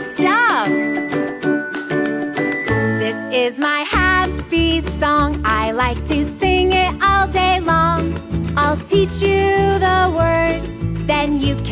Nice job! This is my happy song. I like to sing it all day long. I'll teach you the words, then you can